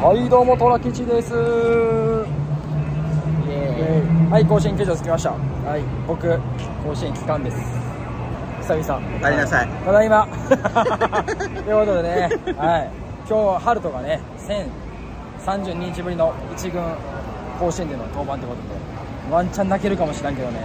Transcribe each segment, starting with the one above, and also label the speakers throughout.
Speaker 1: はいどうも虎吉です。はい甲子園球場着きました。はい僕甲子園期間です。久々。
Speaker 2: 帰りなさい。
Speaker 1: ただいま。ということでねはい。今日ハルトがね1032日ぶりの1軍甲子園での登板ということでワンチャン泣けるかもしれんけどね、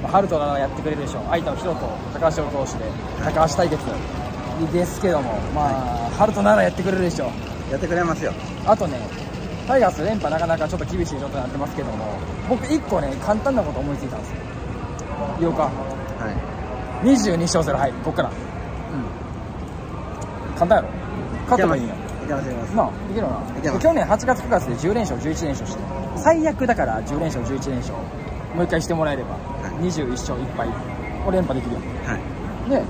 Speaker 1: まあ、ハルトがやってくれるでしょう。相手のヒロと高橋を投手で高橋対決ですけどもまあ、ハルトならやってくれるでしょう
Speaker 2: やってくれますよ。
Speaker 1: あとねタイガース連覇なかなかちょっと厳しい状態になってますけども僕1個ね簡単なこと思いついたんですよ。言おうか
Speaker 2: はい
Speaker 1: 22勝0敗こっから。うん。簡単やろ。勝ってもいいんや
Speaker 2: いけますいけます。
Speaker 1: なあいけるな。去年8月9月で10連勝11連勝して。最悪だから10連勝11連勝。もう一回してもらえれば、
Speaker 2: い。
Speaker 1: 21勝1敗。を連覇できるよ。
Speaker 2: はい。
Speaker 1: ね。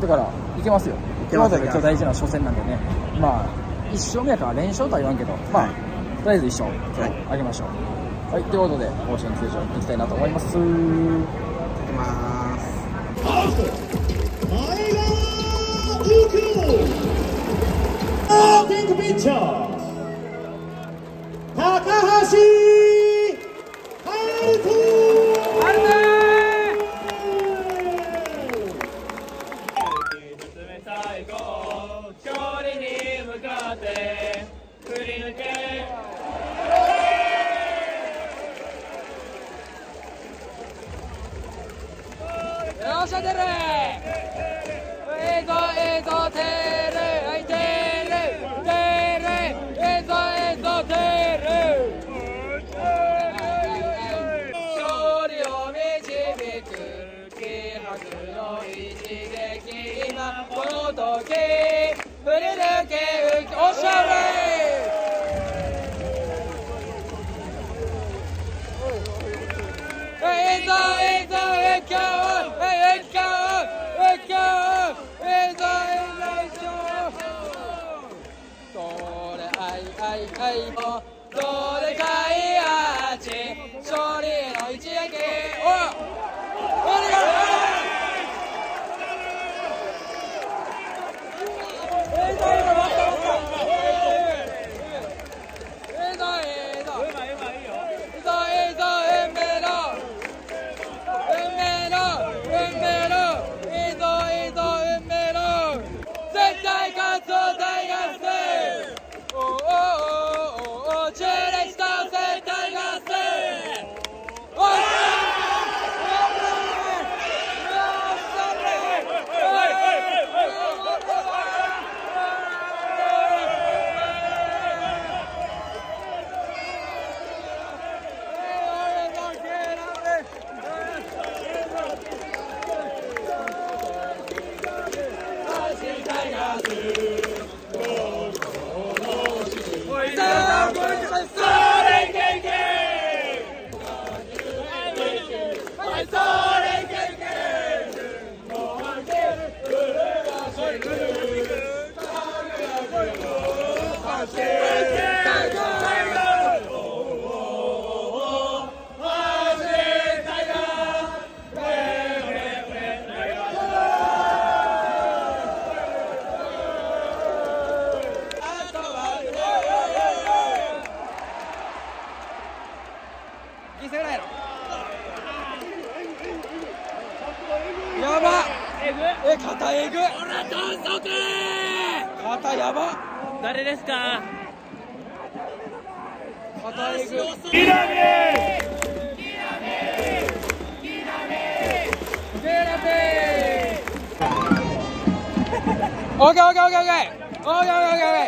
Speaker 1: だからいけますよ。
Speaker 2: いけます
Speaker 1: ということで今日大事な初戦なんでね。まあ1勝目やから連勝とは言わんけどまあ、
Speaker 2: はい。
Speaker 1: とりあえず1勝今
Speaker 2: はい
Speaker 1: 日あげましょう。はい、ということで甲子園球場行きたいなと思います。
Speaker 2: いきます。
Speaker 3: バッティングピッチャー高橋
Speaker 1: い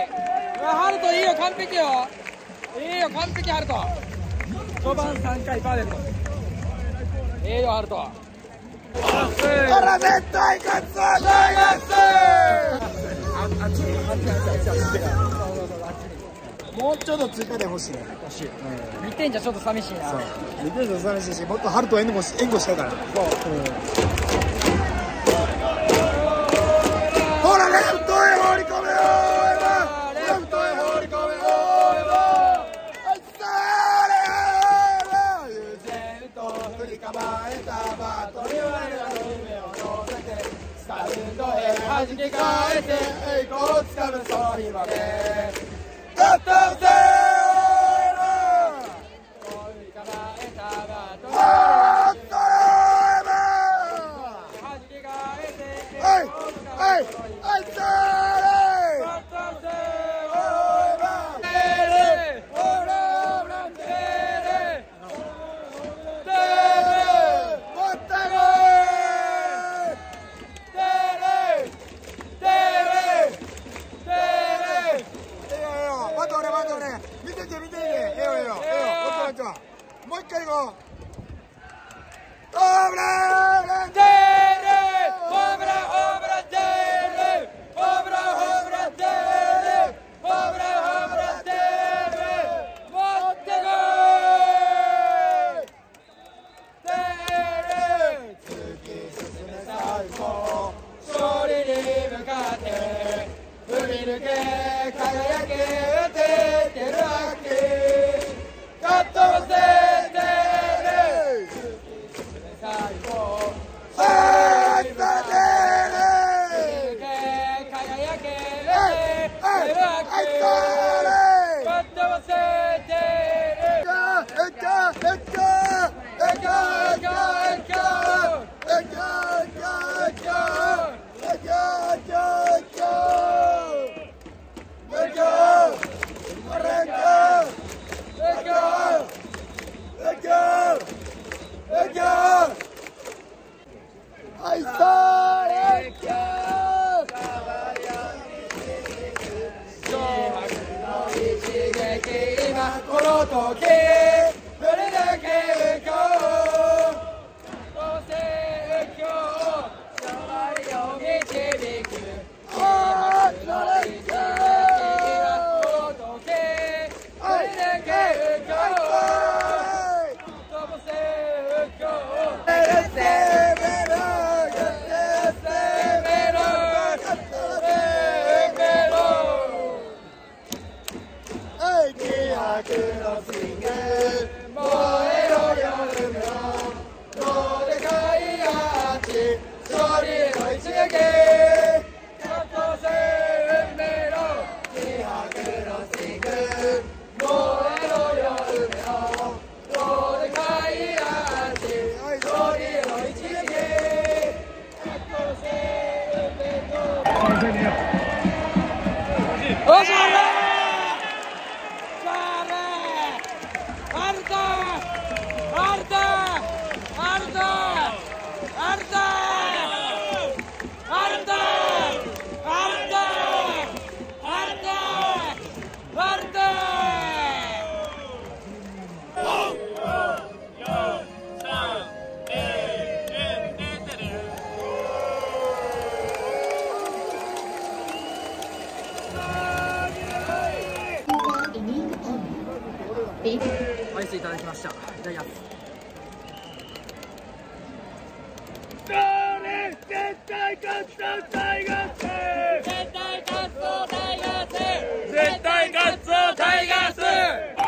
Speaker 1: ーハルトいいよ完璧よいいよ完璧ハルト序盤3回パーフェクトええよハルト
Speaker 2: あら絶対勝つぞタイガースもうちょっと追加で欲しい。ね
Speaker 1: 欲しい。2点じゃちょっと寂しいな。
Speaker 2: 見てると寂しいしもっとハルト援護し援護したいから。ほ
Speaker 1: もう一回行こう。ホームラン okay I cannot sing it. アイ
Speaker 4: ス
Speaker 1: いただきました。いただきます。
Speaker 5: 絶対勝つぞタイガース。
Speaker 1: 絶対勝つぞタイガース
Speaker 5: 絶対勝つぞタイガース。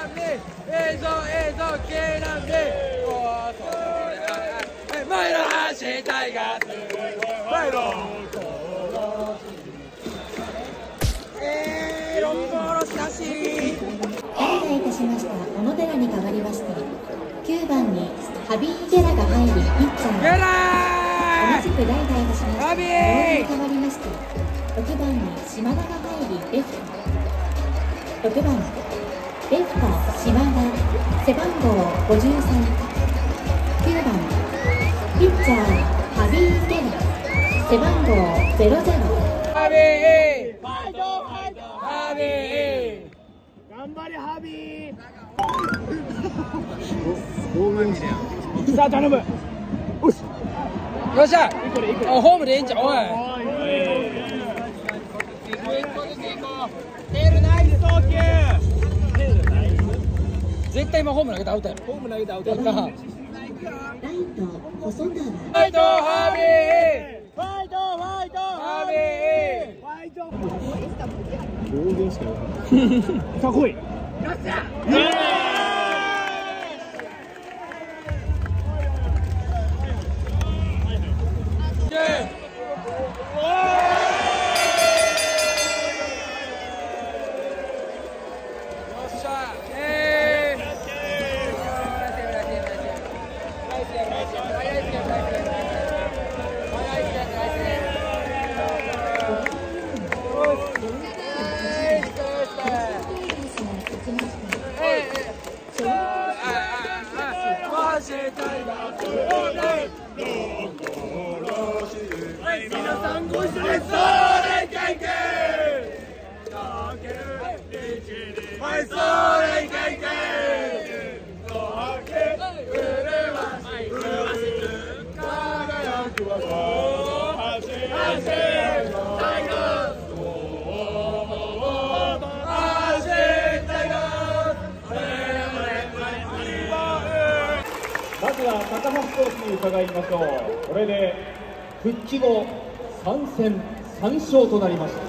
Speaker 1: 前の阪神タイガース前のえー、ロンボロしかし
Speaker 4: 代打いたしました。小野寺に代わりまして9番にハビー・ゲラが入りピッチャー
Speaker 1: ゲラ
Speaker 4: 同じく代打いたしました
Speaker 1: ハビー！
Speaker 4: 大江に代わりまして6番に島田が入りレフ。ト6番レフト島田背番号539番ピッチャーハビー・ゲラ背番号00
Speaker 1: ハビーハビー。
Speaker 3: 頑張れハビー。
Speaker 1: さあ頼むよっしゃ。あホームでい。い。んじゃんおい絶対今ホーム投げたらアウトやろ。ホーム投げたらアウトやろ。
Speaker 4: ライト細田
Speaker 1: ファイトハビー
Speaker 3: ファイトファイト
Speaker 1: ハビー
Speaker 3: ファイトしか？ない。かっこい。い。
Speaker 1: イ
Speaker 6: に伺いましょう。これで復帰後3戦3勝となりました。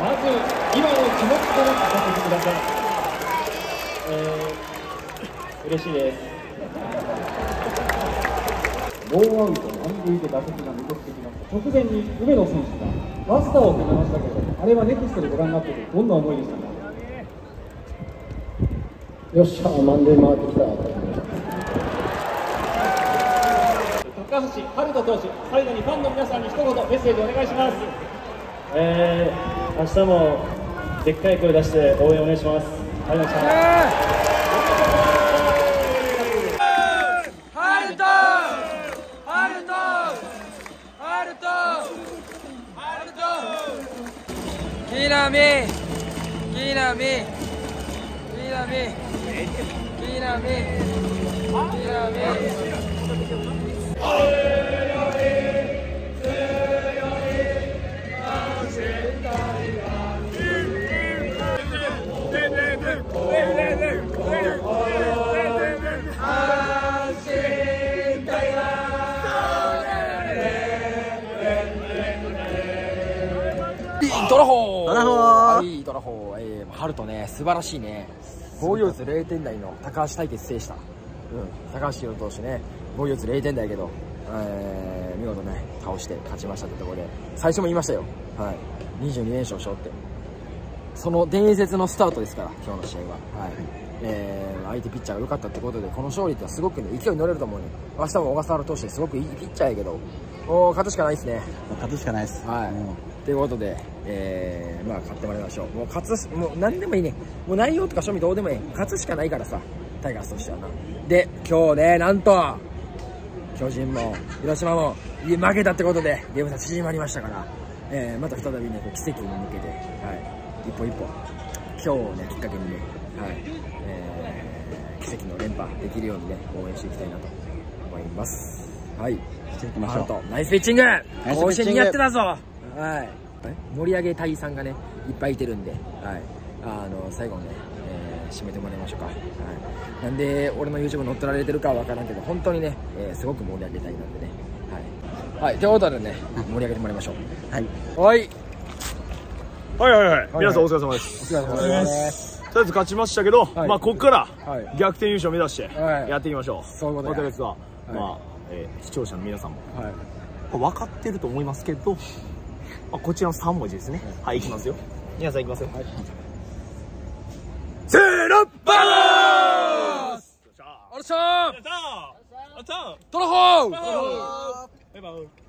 Speaker 6: まず今の気持ちから聞かせてください。えー、嬉しいです。ノーアウト満塁で打席が戻ってきました。直前に梅野選手がバスターを決めましたけどあれはネクストでご覧になっててどんな思いでしたか？よっしゃ満塁回ってきた。高橋遥人投手、最後にファンの皆さんに一言メッセージお願いします。
Speaker 7: えー、明日もでっかい声出して応援お願いします。ありがとうございました。
Speaker 1: ハルトハルトハルトハルト木浪木浪木浪木浪木浪ドラホー。ドラホー。はいドラホー、えー、ハルトね素晴らしいね。防御率0点台の高橋対決制したうん高橋宏投手ね防御率0点台やけど、えー、見事ね倒して勝ちましたってところで最初も言いましたよはい22連勝しようってその伝説のスタートですから今日の試合ははいえー、相手ピッチャーが良かったってことでこの勝利ってすごくね勢いに乗れると思うね明日も小笠原投手すごくいいピッチャーやけどもう勝つしかないですね
Speaker 2: 勝つしかないです。
Speaker 1: はい。ということで、えー、まあ勝ってもらいましょう。もう勝つし、もう何でもいいね。もう内容とか庶民どうでもいい。勝つしかないからさ、タイガースとしてはな。で今日ねなんと巨人も広島もい負けたってことでゲーム差縮まりましたから、えーまた再びねこう奇跡に向けて、はい、一歩一歩今日をねきっかけにね、はい。えー奇跡の連覇できるようにね応援していきたいなと思います。はい。
Speaker 2: していきましょう。
Speaker 1: ナ
Speaker 2: イスピッチング。
Speaker 1: 甲子園にやってたぞ。はい。盛り上げ隊員さんがねいっぱいいてるんで、はい、あの最後ね、えー締めてもらいましょうか、はい、なんで俺の YouTube 乗っ取られてるかは分からんけど本当にね、えーすごく盛り上げたいなんでね。はい、はい、ということでね盛り上げてもらいましょう。
Speaker 2: はい。
Speaker 1: はい。
Speaker 8: はいはいはい、
Speaker 1: はい
Speaker 8: 皆さんお疲れ様です。
Speaker 1: お疲れ様です。
Speaker 8: とりあえず勝ちましたけど、
Speaker 1: はい。
Speaker 8: まあここから
Speaker 1: はい。
Speaker 8: 逆転優勝目指して
Speaker 1: はい。
Speaker 8: やっていきましょう、
Speaker 1: そういうことや。
Speaker 8: とりあえずは、
Speaker 1: はい。
Speaker 8: まあ、えー視聴者の皆さんも。
Speaker 1: はい。
Speaker 8: 分かってると思いますけど、まあ、こちらの3文字ですね。はい。いきますよ。皆さんいきますよ、せーのバース
Speaker 1: おっしゃー
Speaker 8: やったーやったー
Speaker 1: トロホー
Speaker 8: バイバイ